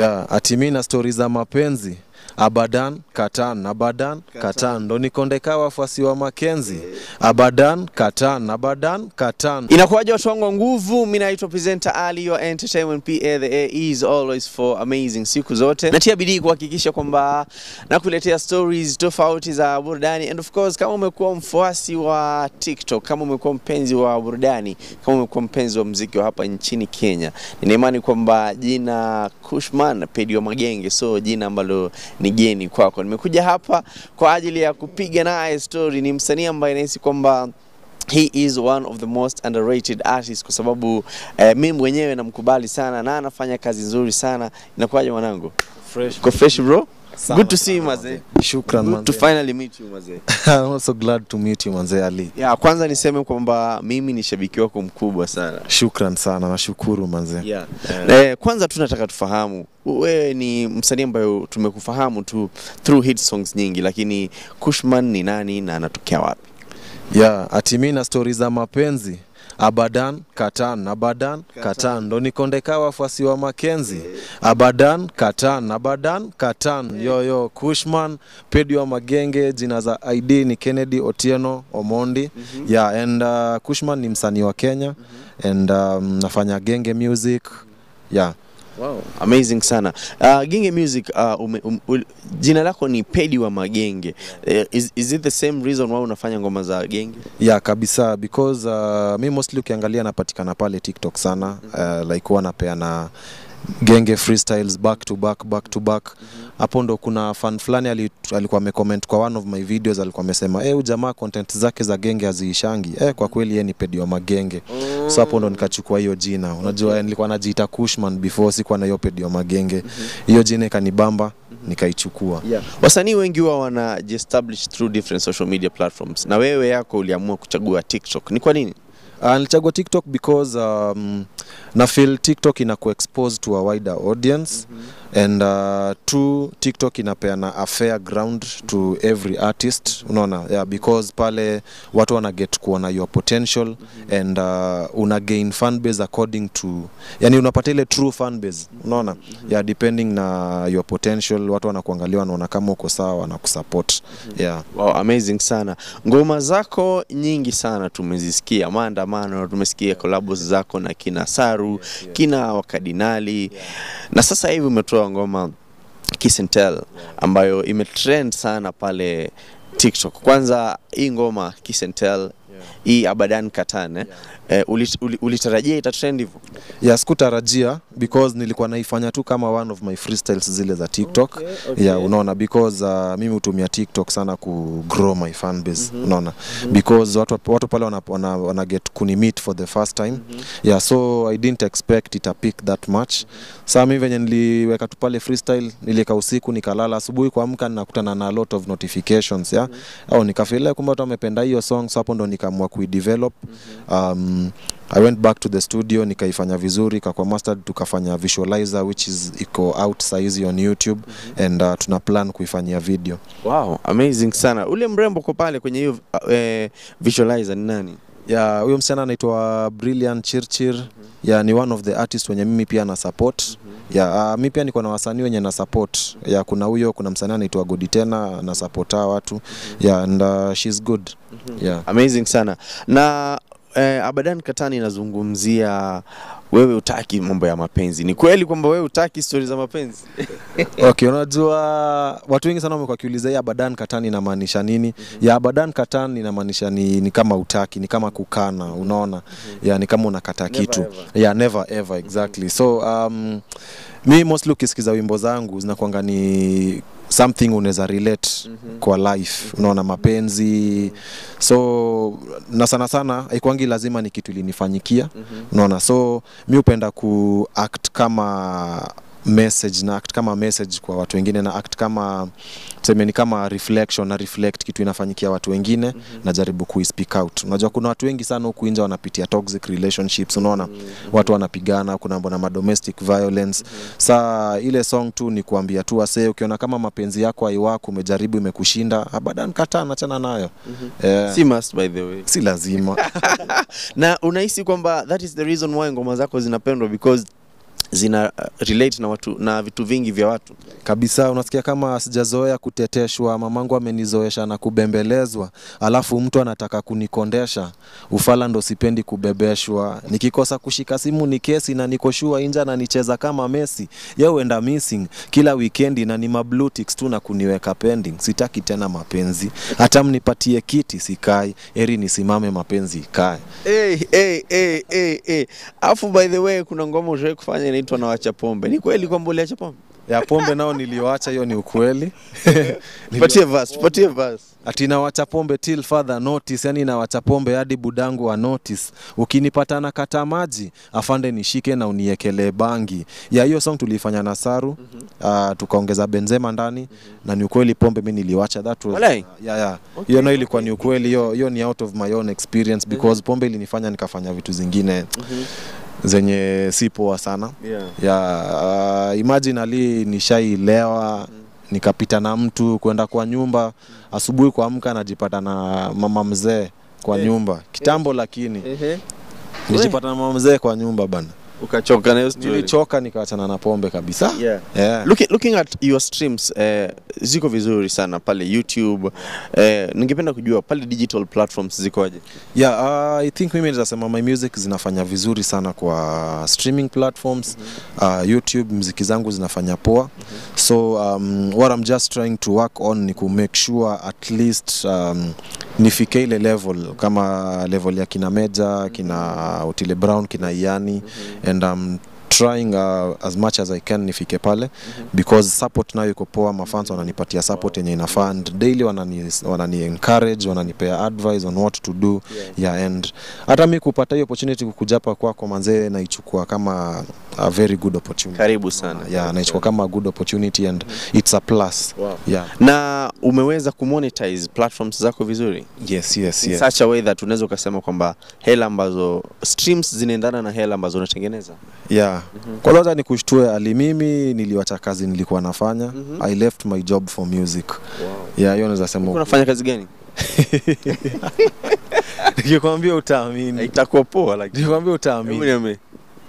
ya ati mi na stori za mapenzi abadan katan abadan katan ndo nikondeka wafuasi wa makenzi abadan katan abadan katan Inakuwaje watu wangu nguvu? Mimi naitwa presenter Ali, your entertainment PA. The air is always for amazing siku zote. Natia bidii kuhakikisha kwamba nakuletea stories tofauti za burudani and of course, kama umekuwa mfuasi wa TikTok, kama umekuwa mpenzi wa burudani, kama umekuwa mpenzi wa muziki wa hapa nchini Kenya, nina imani kwamba jina Kushman Pedi wa Magenge so jina ambalo ni geni kwako. Nimekuja hapa kwa ajili ya kupiga naye story. Ni msanii ambaye nahisi kwamba he is one of the most underrated artists kwa sababu eh, mimi mwenyewe namkubali sana na anafanya kazi nzuri sana. Inakuwaje mwanangu? fresh fresh bro? Good to see you mazee. shukran Good to finally meet you mazee. I'm also glad to meet you manze Ali Ya, kwanza niseme kwamba mimi ni shabiki wako mkubwa sana. shukran sana nashukuru manze Yeah. Eh, kwanza tu nataka tufahamu wewe ni msanii ambayo tumekufahamu tu through hit songs nyingi, lakini Kushman ni nani na anatokea wapi? ya ati mimi na stori za mapenzi abadan katan abadan katan. Ndo nikondeka wafuasi wa makenzi abadan katan abadan katan. Yoyo kushman pedi wa magenge jina za id ni kennedy otieno omondi. Mm -hmm. yeah, and uh, kushman ni msanii wa kenya. Mm -hmm. and um, nafanya genge music. Yeah Wow. Amazing sana. Uh, Genge Music uh, ume, um, ul, jina lako ni Pedi wa Magenge. Uh, is, is it the same reason why unafanya ngoma za Genge? yeah kabisa because uh, mi mostly ukiangalia napatikana pale tiktok sana uh, like huwa napeana genge freestyles back to back back to back hapo ndo kuna fan fulani alikuwa amecomment kwa one of my videos alikuwa amesema eh, huyu jamaa content zake za genge haziishangi eh, kwa kweli yeye ni pedi wa magenge so hapo ndo nikachukua hiyo jina unajua okay. nilikuwa najiita kushman before sikuwa na hiyo pedi wa magenge hiyo -hmm. jina ikanibamba nikaichukua Yeah. Wasanii wengi huwa wanajiestablish through different social media platforms. Na wewe yako uliamua kuchagua TikTok. Ni kwa nini? Uh, nilichagua TikTok because um, na feel TikTok ina kuexpose to a wider audience mm -hmm. and uh, two TikTok inapeana a fair ground to every artist unaona yeah, because pale watu wana get kuona your potential mm -hmm. and uh, una gain fan base according to yani unapata ile true fan base unaona mm -hmm. yeah, depending na your potential watu wanakuangalia wanaona kama uko sawa wanakusupport yeah Wow, amazing sana. Ngoma zako nyingi sana tumezisikia, maandamano, tumesikia collabs zako na kina Saru, kina Wakadinali. Na sasa hivi umetoa ngoma Kiss and Tell ambayo imetrend sana pale TikTok. Kwanza hii ngoma Kiss and Tell hii Abadan Katan eh, eh, ulit- uli- ulitarajia itatrend hivyo? ya sikutarajia because nilikuwa naifanya tu kama one of my freestyles zile za tiktok Okay, okay. yeah unaona because uh, mimi hutumia tiktok sana ku grow my fan base unaona Mm -hmm. because watu, watu pale wana, wana, wana get kuni meet for the first time Mm -hmm. yeah so i didn't expect it a pick that much Mm -hmm. Sasa mimi venye niliweka tu pale freestyle nilika usiku nikalala asubuhi kuamka ninakutana na a lot of notifications yeah Mm -hmm. au nikafeel kumbe watu wamependa hiyo song so hapo ndo nikaamua kuidevelop um, I went back to the studio nikaifanya vizuri kakwa mastered tukafanya visualizer which is iko out saizi on YouTube mm -hmm. and uh, tuna plan kuifanyia video Wow, amazing sana. Ule mrembo kwa pale kwenye hiyo uh, eh, visualizer ni nani? ya huyo msichana anaitwa Brilliant Chirchir mm -hmm. ya ni one of the artists wenye mimi pia na support mm -hmm. ya uh, mimi pia niko na wasanii wenye na support ya kuna huyo kuna msanii anaitwa Godi tena na support watu ya and uh, she's good yeah Amazing sana. Na eh, Abadan Katani inazungumzia wewe utaki mambo ya mapenzi. Ni kweli kwamba wewe utaki stori za mapenzi? Okay, unajua watu wengi sana wamekuwa wakiuliza hii abadan katan inamaanisha nini? mm -hmm. Ya abadan katan inamaanisha ni, ni kama utaki, ni kama kukana, unaona? mm -hmm. Ya ni kama unakata kitu. Ya never ever exactly. Mm -hmm. So um, mi mostly ukisikiza wimbo zangu zinakuanga ni something unaweza relate mm -hmm. kwa life mm -hmm. unaona mapenzi mm -hmm. so na sana sana haikuangi lazima ni kitu ilinifanyikia mm -hmm. unaona so mi hupenda ku act kama message na act kama message kwa watu wengine na act kama tuseme ni kama reflection na reflect kitu inafanyikia watu wengine mm-hmm. najaribu kuispeak out unajua kuna watu wengi sana huku nje wanapitia toxic relationships unaona mm-hmm. watu wanapigana kuna mbona ma domestic violence mm-hmm. saa ile song tu ni kuambia tu wase, ukiona kama mapenzi yako haiwako umejaribu imekushinda abadan kataa nachana nayo mm-hmm. yeah. Si must by the way. si lazima na unahisi kwamba that is the reason why ngoma zako zinapendwa because zina uh, relate na watu na vitu vingi vya watu. kabisa unasikia kama sijazoea kuteteshwa mamangu amenizoesha na kubembelezwa alafu mtu anataka kunikondesha ufala ndo sipendi kubebeshwa. Nikikosa kushika simu ni kesi na niko shua inja na nicheza kama Messi yeye huenda missing. Kila weekend, na ni mablue ticks tu na kuniweka pending. Sitaki tena mapenzi. Hata mnipatie kiti sikai. Eri nisimame mapenzi ikae. Hey, hey, hey, hey, hey. Afu by the way kuna ngoma ushawahi kufanya inaitwa na wacha pombe. Ni kweli kwamba uliacha pombe? ya pombe nao nilioacha hiyo ni ukweli Tupatie verse, tupatie verse. ati nawacha pombe till further notice, yani nawacha pombe hadi budangu wa notice. Ukinipata na kata maji afande nishike na uniekelee bangi. Ya hiyo song tulifanya na Saru mm -hmm. uh, tukaongeza Benzema ndani mm -hmm. na ni ukweli pombe mimi niliwacha that was uh, yeah, yeah. Okay, Hiyo nayo ilikuwa ni ukweli, hiyo hiyo ni out of my own experience because mm -hmm. pombe ilinifanya nikafanya vitu zingine zenye si poa sana. Yeah. ya uh, imagine ali nishailewa nikapita na mtu kwenda kwa nyumba. Asubuhi kuamka najipata na mama mzee kwa Eh. nyumba. Kitambo lakini. Eh. nijipata na mama mzee kwa nyumba bana Ukachoka na hiyo story. nilichoka nikaachana na pombe kabisa Yeah. yeah. Looking, looking at your streams eh, ziko vizuri sana pale YouTube eh, ningependa kujua pale digital platforms zikoje? Yeah, uh, I think mimi nitasema my music zinafanya vizuri sana kwa streaming platforms Mm -hmm. uh, YouTube mziki zangu zinafanya poa Mm -hmm. so um, what I'm just trying to work on ni ku make sure at least um, nifike ile level kama level ya kina Meja kina Otile Brown kina Iani and I'm trying uh, as much as I can nifike pale mm -hmm. because support nayo iko poa, mafans wananipatia support yenye inafaa and daily wanani, wanani encourage wananipea advice on what to do yeah, yeah and hata mi kupata hiyo opportunity kukujapa kwako manzee naichukua kama a very good opportunity Karibu sana. yeah, naichukua kama a good opportunity and mm -hmm. it's a plus Wow. yeah. Na umeweza kumonetize platforms zako vizuri yes, yes, in yes. such a way that unaweza ukasema kwamba hela ambazo streams zinaendana na hela ambazo unatengeneza. yeah. Kwa hiyo ni kushtue ali mimi niliwacha kazi nilikuwa nafanya Mhm. I left my job for music yeah, hiyo naweza sema Unafanya kazi gani? nikikwambia utaamini Itakuwa poa lakini. nikikwambia utaamini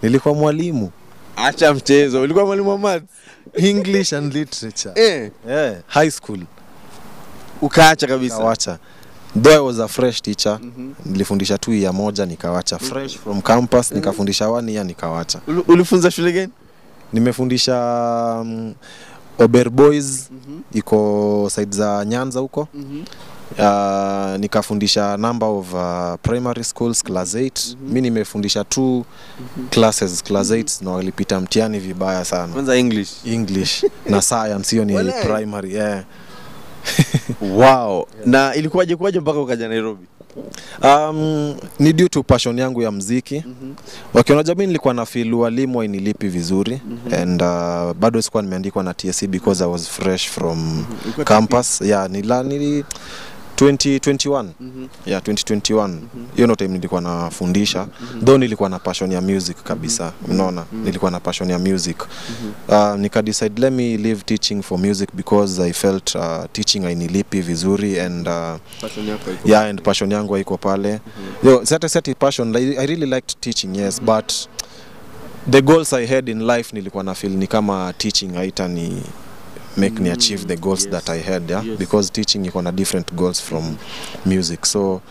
nilikuwa mwalimu Acha mchezo. Ulikuwa mwalimu wa maths? English and literature Eh, yeah. high school ukaacha kabisa. kawacha though I was a fresh teacher Mhm. nilifundisha tu ya moja nikawacha fresh from campus nikafundisha one year nikawacha Uli- Ulifunza shule gani? nimefundisha um, Ober Boys Mhm. iko side za Nyanza huko Mhm. uh, nikafundisha number of uh, primary schools class 8 Mhm. mi nimefundisha two classes class 8 na walipita mtihani vibaya sana Kwanza English. English na science hiyo ni primary yeah. Wow. Na ilikuwaje kuwaje mpaka ukaja Nairobi? Um, ni due to passion yangu ya mziki wakiona jamii nilikuwa na feel walimu wainilipi vizuri mm -hmm. and uh, bado sikuwa nimeandikwa na TSC because I was fresh from mm -hmm. campus yeah, nila, nili 2021 yeah, 2021 hiyo ndo time nilikuwa nafundisha. Mm -hmm. though nilikuwa na passion ya music kabisa. Unaona? Nilikuwa na passion ya music. Uh, nika decide let me leave teaching for music because I felt uh, teaching ainilipi vizuri and uh, yeah and passion yangu haiko pale. Yo passion like, i really liked teaching yes but the goals i had in life nilikuwa na feel ni kama teaching haita ni make me achieve the goals yes. that i had yeah? Yes. because teaching iko na different goals from music so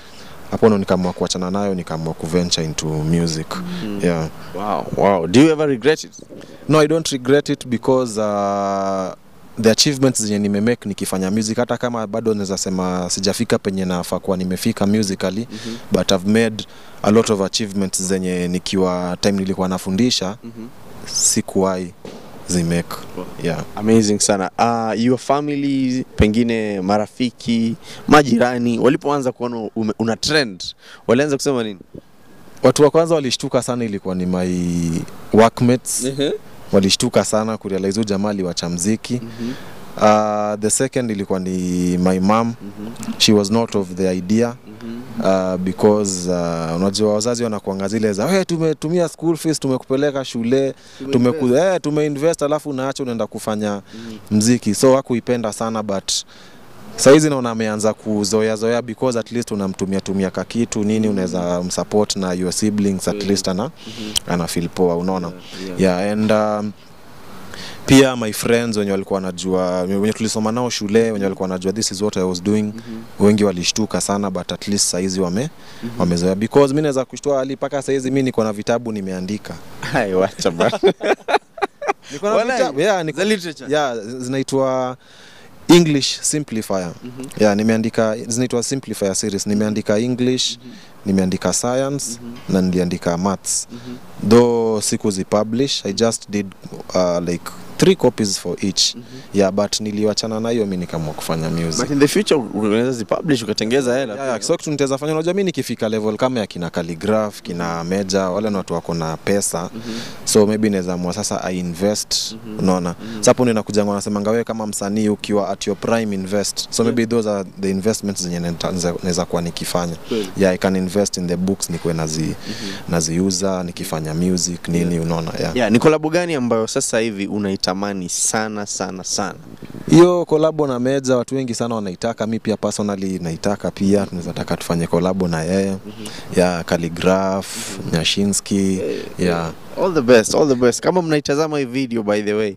hapo ndo nikaamua kuachana nayo nikaamua kuventure into music mm. yeah Wow, wow. Do you ever regret it? no i don't regret it because uh, the achievements zenye nimemake nikifanya music hata kama bado naweza sema sijafika penye nafaa kuwa nimefika musically mm -hmm. but i've made a lot of achievements zenye nikiwa time nilikuwa nafundisha mm -hmm. sikuwahi zimake yeah. Amazing sana. Uh, your family, pengine marafiki, majirani walipoanza kuona una trend, walianza kusema nini? watu wa kwanza walishtuka sana ilikuwa ni my workmates. Walishtuka sana kurealize jamaa aliwacha mziki. Uh, the second ilikuwa ni my mom. Mm -hmm. she was not of the idea uh, because uh, unajua wazazi wanakuanga zile za hey, tumetumia school fees tumekupeleka shule tumeku, hey, tumeinvest alafu unaacha unaenda kufanya mziki. So hakuipenda sana but saizi naona ameanza kuzoea zoea because at least unamtumia tumia kakitu nini unaweza msupport na your siblings at least ana mm -hmm. ana feel poa unaona? Yeah, Yeah. yeah and um, pia my friends wenye walikuwa wanajua wenye tulisoma nao shule wenye walikuwa wanajua this is what I was doing mm -hmm. wengi walishtuka sana but at least saizi wame mm -hmm. wamezoea because mimi naweza kushtua hali mpaka saizi mimi niko na vitabu nimeandika Hai, wacha bana. niko na vitabu yeah, niko, literature. yeah zinaitwa English Simplifier Mm -hmm. yeah nimeandika zinaitwa Simplifier series nimeandika English mm -hmm. nimeandika science mm -hmm. na niliandika maths Mm -hmm. though sikuzipublish i just did uh, like three copies for each mm -hmm. yeah but niliwachana na hiyo mimi nikaamua kufanya music But in the future unaweza zipublish ukatengeza hela. Yeah, yeah, so kitu nitaweza fanya unajua mimi nikifika level kama ya kina Calligraph kina Meja wale watu wako na pesa mm -hmm. so maybe naweza amua sasa i invest unaona mm sasa sapo ndio kujanga wanasemanga wewe kama msanii ukiwa at your prime invest so maybe yeah. those are the investments zenye naweza kuwa nikifanya Kweli. yeah i can invest in the books nikuwe nazi naziuza nikifanya music nini yeah. unaona yeah Yeah, ni kolabo gani ambayo sasa hivi unaitamani sana sana sana? hiyo kolabo na meza watu wengi sana wanaitaka, mi pia personally naitaka pia, tunaweza taka tufanye kolabo na yeye mm -hmm. ya Calligraph, Nyashinski ya All the best, all the best. Kama mnaitazama hii video by the way,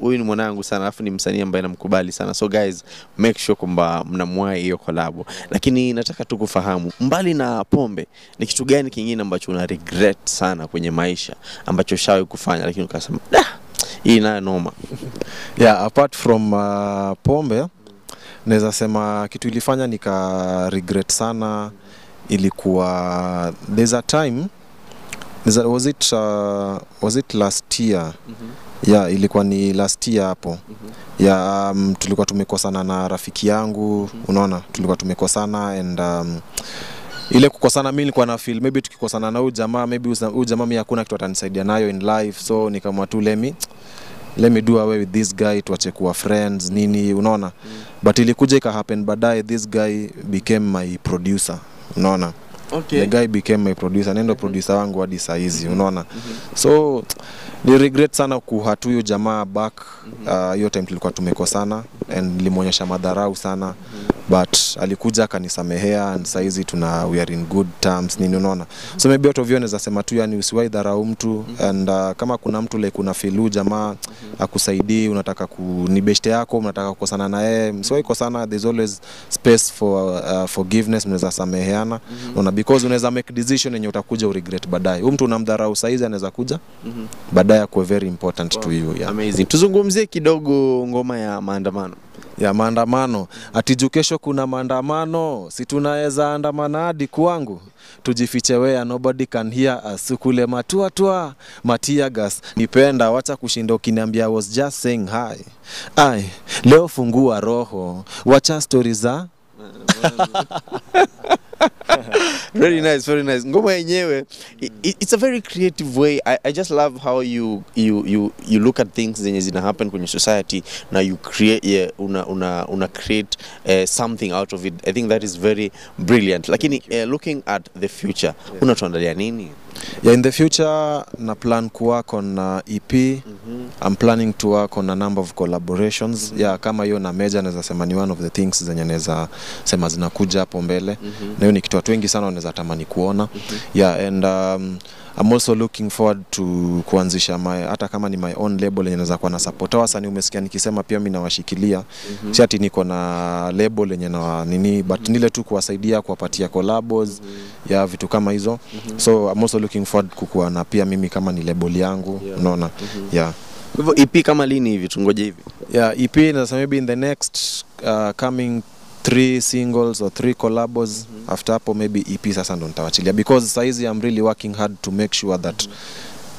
huyu ni mwanangu sana, alafu ni msanii ambaye namkubali sana. So guys, make sure kwamba mnamwahi hiyo kolabo. Lakini nataka tu kufahamu, mbali na pombe, ni kitu gani kingine ambacho una regret sana kwenye maisha ambacho ushawahi kufanya lakini ukasema da, hii nayo noma. yeah, apart from uh, pombe naweza sema kitu ilifanya nika regret sana ilikuwa there's a time there's a, was it uh, was it last year mm -hmm. yeah ilikuwa ni last year hapo mm -hmm. ya um, tulikuwa tumekosana na rafiki yangu mm -hmm. unaona tulikuwa tumekosana and um, ile kukosana mimi nilikuwa na feel maybe tukikosana na huyu jamaa maybe huyu jamaa mimi hakuna kitu atanisaidia nayo in life so nikamwa tu lemi let me do away with this guy tuache kuwa friends nini unaona mm. but ilikuja ika happen baadaye this guy became my producer unaona okay. the guy became my producer nendo mm -hmm. producer wangu hadi saa hizi unaona mm -hmm. so ni regret sana kuhatu huyu jamaa back mm uh, hiyo time tulikuwa tumekosana and nilimwonyesha madharau sana but alikuja akanisamehea and saizi tuna we are in good terms nini unaona so maybe watu vyo naweza sema tu yani usiwahi dharau mtu and uh, kama kuna mtu like una feel jamaa akusaidii unataka ku ni beshte yako unataka kukosana na yeye msiwahi kosana there's always space for uh, forgiveness mnaweza sameheana mm unaona because unaweza make decision yenye utakuja uregret baadaye huyu mtu unamdharau saizi anaweza kuja baadaye akuwe very important wow. to you yeah. Amazing. Tuzungumzie kidogo ngoma ya maandamano. Ya maandamano. Ati juu kesho kuna maandamano si tunaweza andamana hadi kwangu? Tujifiche wea nobody can hear us. Kule matua tua matia gas. Nipenda wacha kushinda ukiniambia I was just saying hi. Ai leo fungua roho. Wacha stori za very nice very nice. Ngoma yenyewe it's a very creative way. I, i just love how you you you you look at things zenye zina happen kwenye society na you create yeah, una, una, una create uh, something out of it. I think that is very brilliant. Lakini uh, looking at the future unatuandalia nini? Yeah, in the future na plan kuwako na EP mm ep I'm planning to work on a number of collaborations Mm -hmm. yeah, kama hiyo na Meja naweza sema ni one of the things zenye naweza sema zinakuja hapo mbele Mm -hmm. na hiyo ni kitu watu wengi sana wanaweza tamani kuona Mm -hmm. yeah, and um, I'm also looking forward to kuanzisha my, hata kama ni my own label yenye naweza kuwa na support. Wasanii umesikia nikisema pia mimi nawashikilia. Mm si ati niko na label yenye na nini but nile tu kuwasaidia kuwapatia collabs mm -hmm. ya vitu kama hizo. Mm -hmm. so I'm also looking forward kukuwa na pia mimi kama ni label yangu yeah. unaona? Mm -hmm. yeah. Kwa hivyo ep kama lini hivi? Tungoje hivi. Yeah ep nasema maybe in the next uh, coming three singles or three collabos. After hapo maybe ep sasa ndo nitawachilia. Because saizi i'm really working hard to make sure that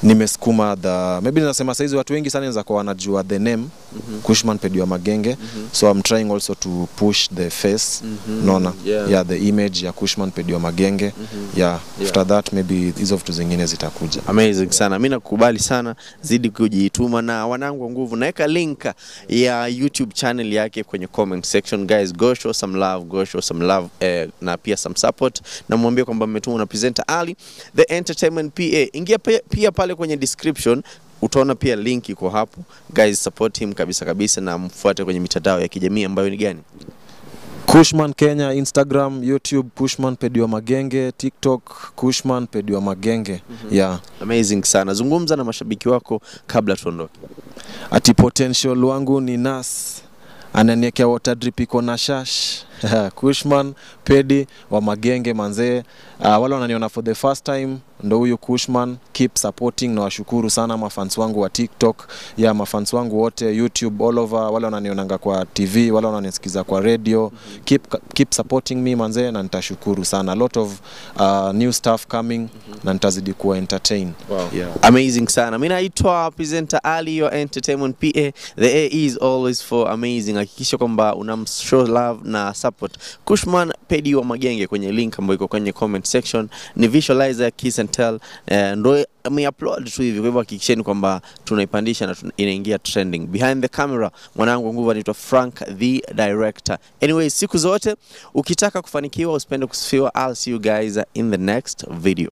nimesukuma the maybe nasema saizi watu wengi sana naweza kuwa wanajua the name mm -hmm. kushman pediwa magenge mm -hmm. so i'm trying also to push the face mm -hmm. nona Yeah. yeah the image ya kushman pediwa magenge mm -hmm. yeah yeah after that maybe hizo vitu zingine zitakuja amazing yeah. sana mimi nakubali sana zidi kujituma na wanangu wa nguvu naweka link ya youtube channel yake kwenye comment section guys go show some love go show some love eh, na pia some support na mwambie kwamba mmetuma na presenter ali the entertainment pa ingia pia, pia pale kwenye description utaona pia link iko hapo guys support him kabisa kabisa na mfuate kwenye mitandao ya kijamii ambayo ni gani Kushman Kenya, Instagram, YouTube, Kushman Pediwa Magenge, TikTok, Kushman Pediwa Magenge. mm -hmm. Yeah. Amazing sana. Zungumza na mashabiki wako kabla tuondoke. Ati potential wangu ni Nas ananiekea water drip iko na shash Kushman Pedi wa Magenge manzee. Uh, wale wananiona for the first time ndo huyu Kushman, keep supporting na washukuru sana mafans wangu wa TikTok ya mafans wangu wote YouTube all over, wale wananionanga kwa TV, wale wananisikiza kwa radio keep, keep supporting me manzee, na nitashukuru sana. A lot of uh, new stuff coming mm -hmm. na nitazidi kuwa entertain Wow. yeah. Amazing sana. Mimi naitwa presenter Ali your entertainment PA. The A is always for amazing. Hakikisha kwamba unam show love na support Kushman Pedi wa Magenge kwenye link ambayo iko kwenye comment section. Ni visualizer Kiss and Tell eh, ndo ameupload tu hivi, kwa hivyo hakikisheni kwamba tunaipandisha na inaingia trending. Behind the camera mwanangu nguvu anaitwa Frank the director. Anyway, siku zote ukitaka kufanikiwa usipende kusifiwa. I'll see you guys in the next video.